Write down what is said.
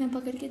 मैं पकड़ के